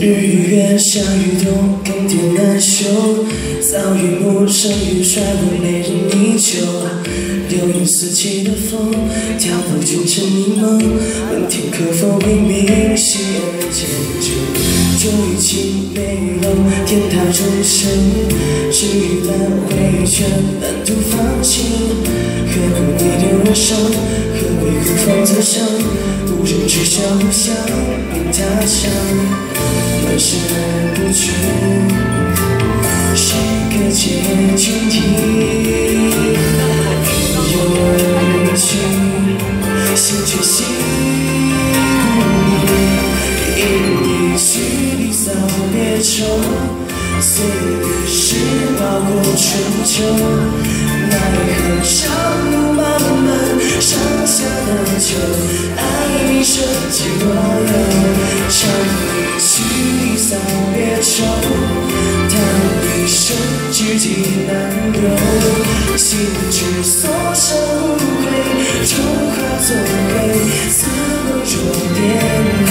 日与月，夏与冬，冬天难休。早已陌生，雨甩过美人依旧。流云四起的风，挑拨君臣迷梦。问天可否为明夕而解救？酒意清，美雨浓，天塌众生。只余兰回泉，半途放弃。何故逆流而上？何为孤芳自赏？无人知晓故乡，变他乡。转身不去，谁可解君啼？有而远去，心却系故因一曲离骚别愁，随雨湿划过春秋。奈何长路漫漫，上下难求，爱你深情若难留，心之所向无悔，终化作灰，似梦若颠沛，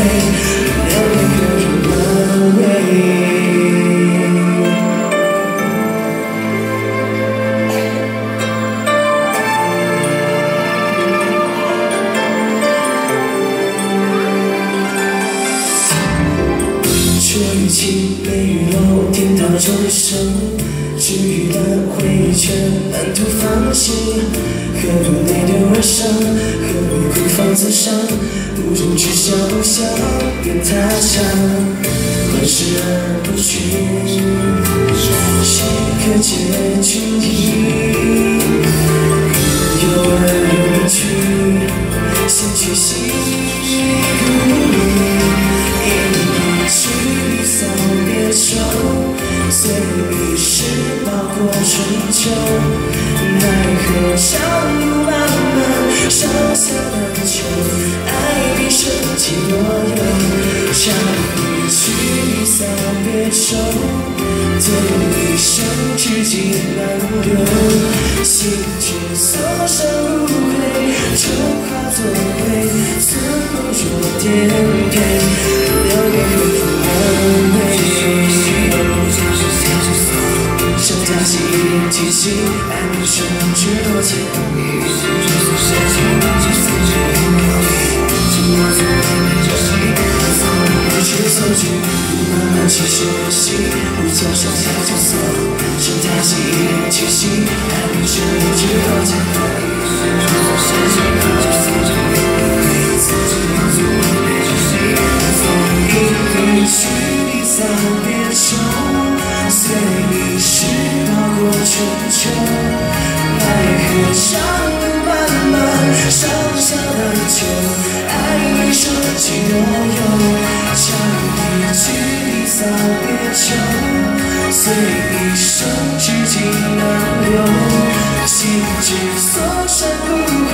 这雨起，被雨落，听它钟声，治愈的回忆却满途繁星。何必逆流而上，何必孤芳自赏？不如执故乡变他乡，乱世而不惧，谁可解君意？有儿有去，心却细。雨湿划过春秋，奈何长路漫漫，上下难求。爱比深情若有，唱一曲离骚别愁，醉一生知己难留。心之所向无悔，终化作灰，似梦若颠知多情。不知所惧，慢慢去学习，不做剩下角色。剩下记忆提醒，爱你深知多情。一长路漫漫上下难求爱民生几多忧唱一句离骚别愁随一生知己难留心之所善无悔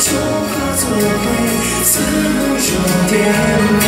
就化作灰此路有多黑